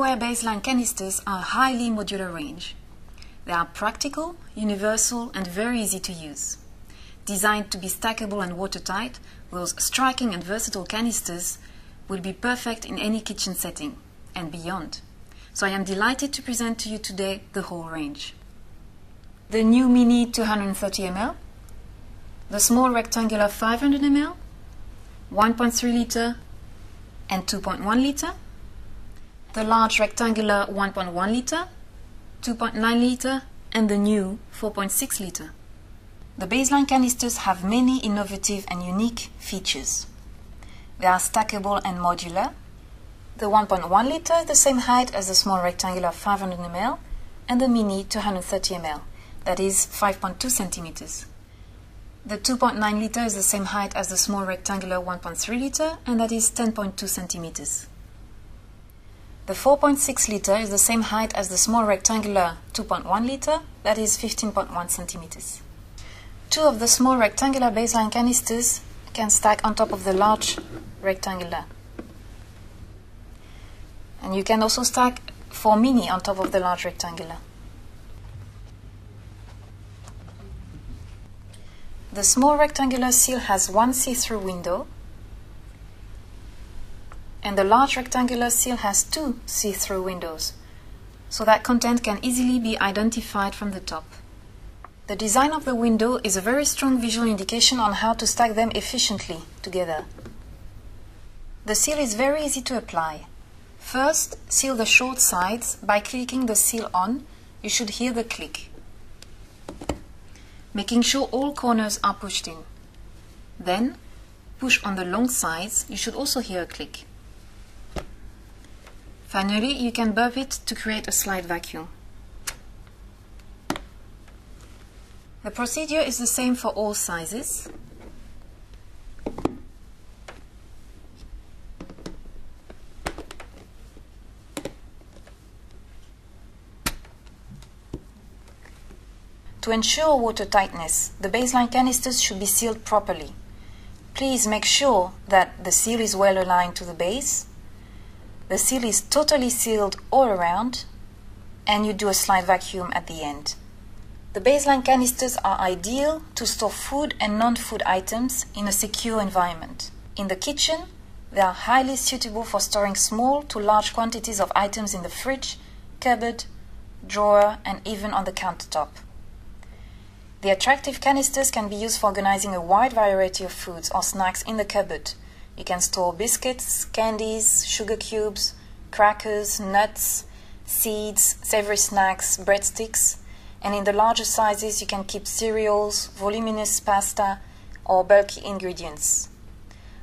EcoAir baseline canisters are highly modular range. They are practical, universal, and very easy to use. Designed to be stackable and watertight, those striking and versatile canisters will be perfect in any kitchen setting and beyond. So I am delighted to present to you today the whole range. The new Mini 230ml, the small rectangular 500ml, 1.3 liter and 2.1 liter, the large rectangular 1.1 liter, 2.9 liter and the new 4.6 liter. The baseline canisters have many innovative and unique features. They are stackable and modular. The 1.1 liter is the same height as the small rectangular 500 ml and the mini 230 ml, that is 5.2 centimeters. The 2.9 liter is the same height as the small rectangular 1.3 liter and that is 10.2 centimeters. The 4.6 liter is the same height as the small rectangular 2.1 liter, that is 15.1 centimeters. Two of the small rectangular baseline canisters can stack on top of the large rectangular. And you can also stack four mini on top of the large rectangular. The small rectangular seal has one see-through window and the large rectangular seal has two see-through windows, so that content can easily be identified from the top. The design of the window is a very strong visual indication on how to stack them efficiently together. The seal is very easy to apply. First, seal the short sides by clicking the seal on. You should hear the click. Making sure all corners are pushed in. Then, push on the long sides. You should also hear a click. Finally, you can burp it to create a slide vacuum. The procedure is the same for all sizes. To ensure water tightness, the baseline canisters should be sealed properly. Please make sure that the seal is well aligned to the base the seal is totally sealed all around and you do a slight vacuum at the end. The baseline canisters are ideal to store food and non-food items in a secure environment. In the kitchen, they are highly suitable for storing small to large quantities of items in the fridge, cupboard, drawer, and even on the countertop. The attractive canisters can be used for organizing a wide variety of foods or snacks in the cupboard, you can store biscuits, candies, sugar cubes, crackers, nuts, seeds, savory snacks, breadsticks, and in the larger sizes you can keep cereals, voluminous pasta, or bulky ingredients.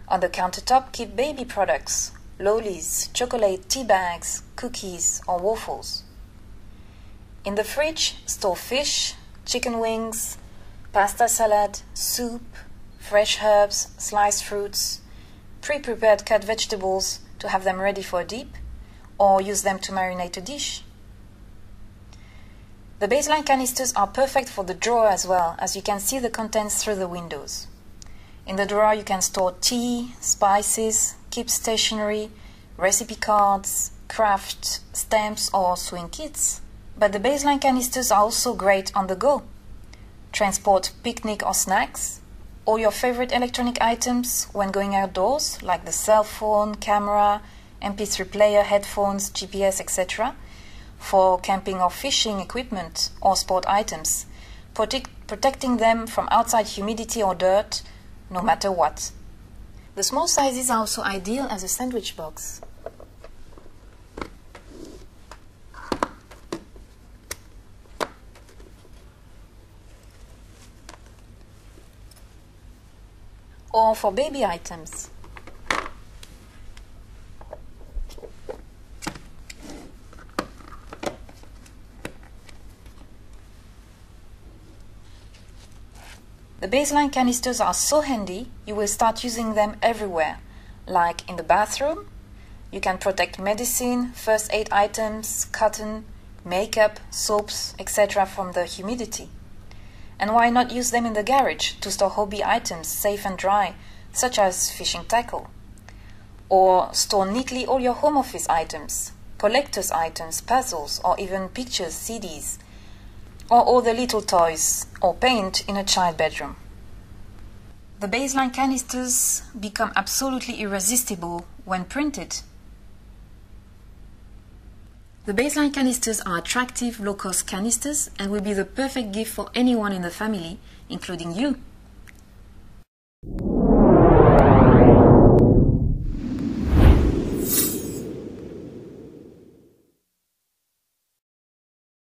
On the countertop, keep baby products, lollies, chocolate, tea bags, cookies, or waffles. In the fridge, store fish, chicken wings, pasta salad, soup, fresh herbs, sliced fruits, pre-prepared cut vegetables to have them ready for a dip, or use them to marinate a dish. The baseline canisters are perfect for the drawer as well, as you can see the contents through the windows. In the drawer you can store tea, spices, keep stationery, recipe cards, craft, stamps or sewing kits. But the baseline canisters are also great on the go. Transport picnic or snacks, all your favorite electronic items when going outdoors, like the cell phone, camera, MP3 player, headphones, GPS, etc., for camping or fishing equipment or sport items, protect, protecting them from outside humidity or dirt, no matter what. The small sizes are also ideal as a sandwich box. Or for baby items. The baseline canisters are so handy, you will start using them everywhere, like in the bathroom. You can protect medicine, first aid items, cotton, makeup, soaps, etc. from the humidity. And why not use them in the garage to store hobby items safe and dry, such as fishing tackle? Or store neatly all your home office items, collector's items, puzzles, or even pictures, CDs, or all the little toys or paint in a child bedroom. The baseline canisters become absolutely irresistible when printed. The baseline canisters are attractive low-cost canisters and will be the perfect gift for anyone in the family, including you.